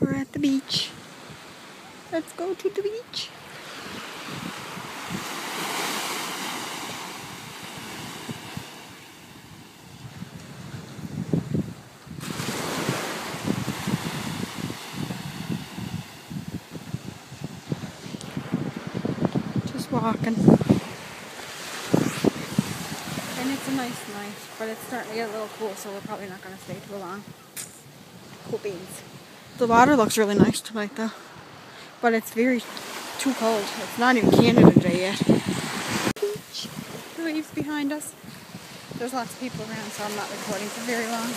We're at the beach. Let's go to the beach. Just walking. And it's a nice night, but it's starting to get a little cool, so we're probably not going to stay too long. Cool beans. The water looks really nice tonight, though. But it's very too cold. It's not even Canada Day yet. Beach. The waves behind us. There's lots of people around, so I'm not recording for very long.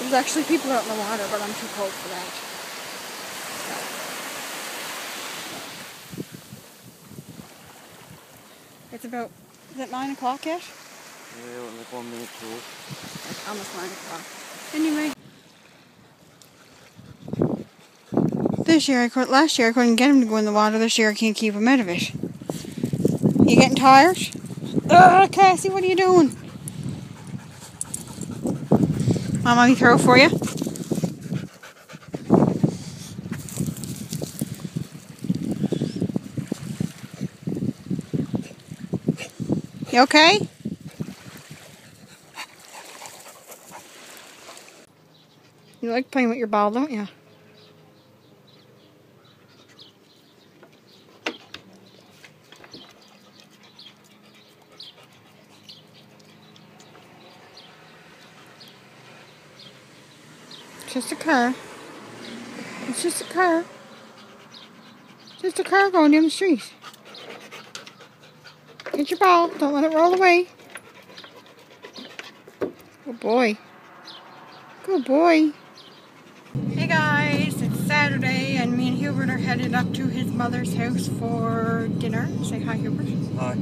There's actually people out in the water, but I'm too cold for that. It's about, is it 9 o'clock yet? Yeah, like one minute too. Like almost 9 o'clock. Anyway. This year, I could, last year I couldn't get him to go in the water. This year I can't keep him out of it. You getting tired? Ugh, Cassie, what are you doing? Mom, let me throw for you. You okay? You like playing with your ball, don't you? Just a car. It's just a car. Just a car going down the street. Get your ball. Don't let it roll away. Good boy. Good boy. Hey guys, it's Saturday and me and Hubert are headed up to his mother's house for dinner. Say hi, Hubert. Hi.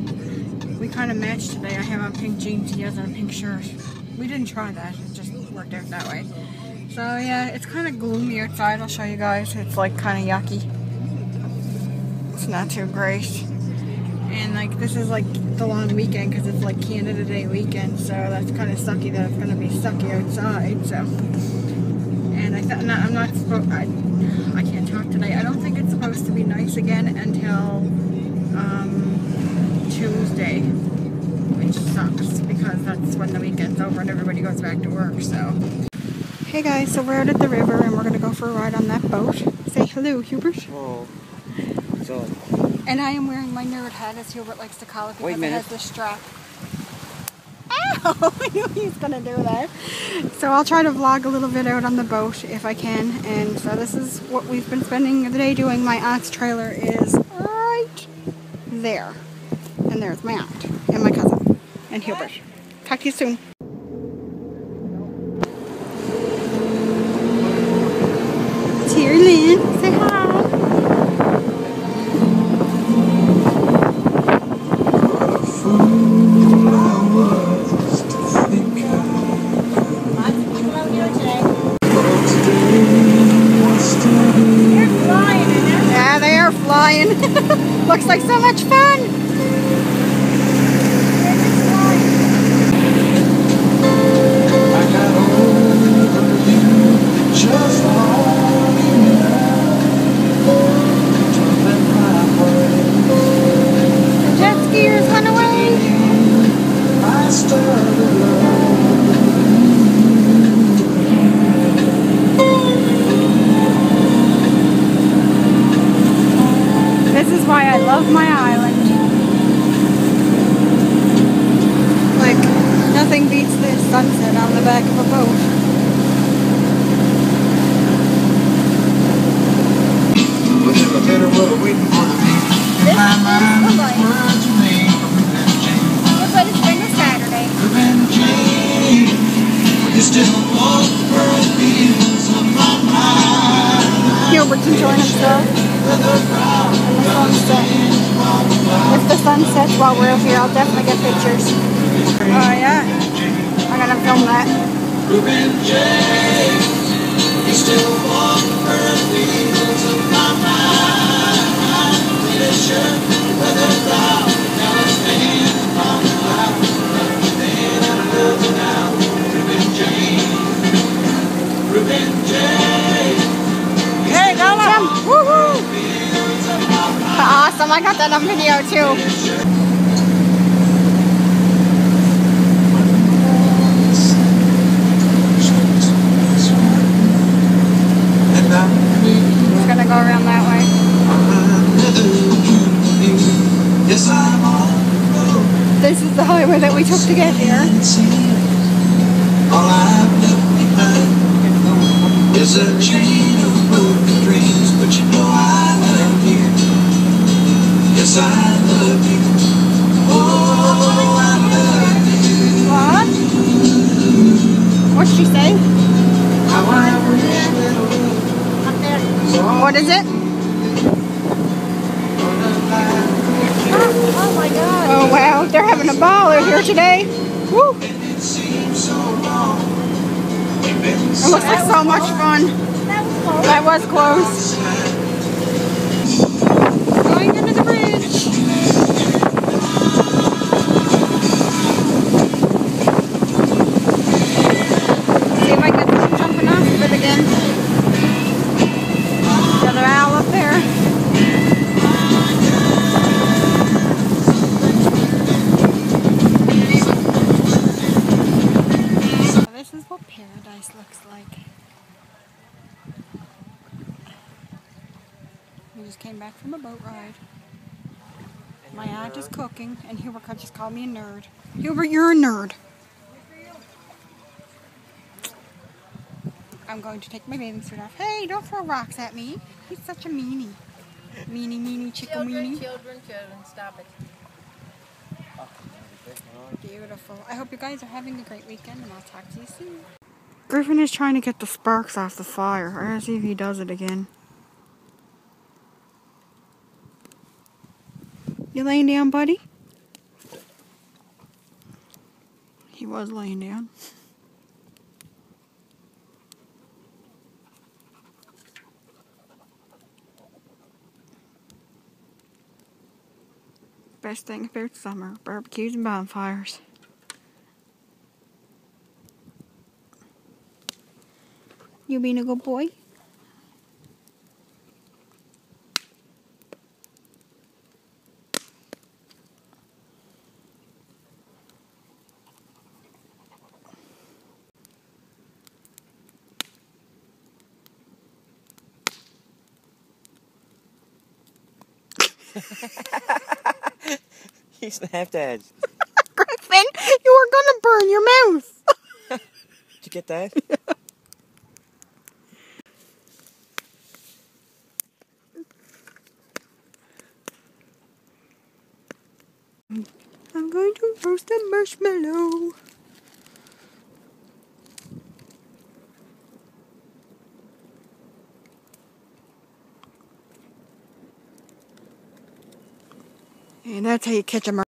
We kind of matched today. I have on pink jeans, he has on a pink shirt. We didn't try that, it just worked out that way. So yeah, it's kind of gloomy outside. I'll show you guys. It's like kind of yucky. It's not too great. And like this is like the long weekend because it's like Canada Day weekend. So that's kind of sucky that it's going to be sucky outside. So and I thought I'm not supposed. I, can't talk today. I don't think it's supposed to be nice again until um, Tuesday, which sucks because that's when the weekend's over and everybody goes back to work. So. Hey guys, so we're out at the river and we're gonna go for a ride on that boat. Say hello, Hubert. Oh. So, And I am wearing my nerd hat, as Hubert likes to call it, because it has the strap. Ow! I knew he was gonna do that. So I'll try to vlog a little bit out on the boat if I can. And so this is what we've been spending the day doing. My aunt's trailer is right there. And there's my aunt and my cousin and Hubert. Talk to you soon. Love my island. Like, nothing beats the sunset on the back of a boat. This Gilbert's enjoying himself. And the sunset. If the sun sets while we're out here, I'll definitely get pictures. Oh yeah. I gotta film that. Revenge You still walk the first beats of my mind I got that on video too. This is the highway that we took to get here. All I've left behind is a Say? How I wish that What is it? Oh my god. Oh wow, they're having a ball out here today. Woo! It looks like so much fun. That was close. We just came back from a boat ride. My aunt is cooking, and Hubert just called me a nerd. Hubert, you're a nerd. I'm going to take my bathing suit off. Hey, don't throw rocks at me. He's such a meanie. Meanie, meanie, Children, meanie. children, children, stop it. Beautiful. I hope you guys are having a great weekend, and I'll talk to you soon. Griffin is trying to get the sparks off the fire. I'm gonna see if he does it again. You laying down, buddy? He was laying down. Best thing about summer, barbecues and bonfires. You being a good boy? He snapped at. Griffin, you are gonna burn your mouth. Did you get that? I'm going to roast a marshmallow. And that's how you catch marshmallow.